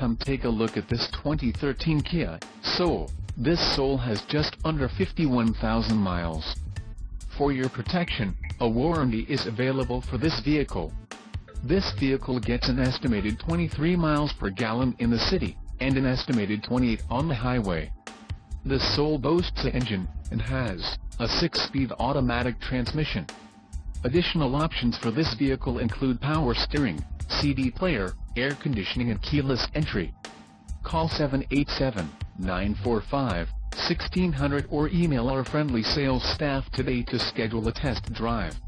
come take a look at this 2013 Kia Soul. This Soul has just under 51,000 miles. For your protection, a warranty is available for this vehicle. This vehicle gets an estimated 23 miles per gallon in the city, and an estimated 28 on the highway. The Soul boasts an engine, and has a 6-speed automatic transmission. Additional options for this vehicle include power steering, CD player, air conditioning and keyless entry. Call 787-945-1600 or email our friendly sales staff today to schedule a test drive.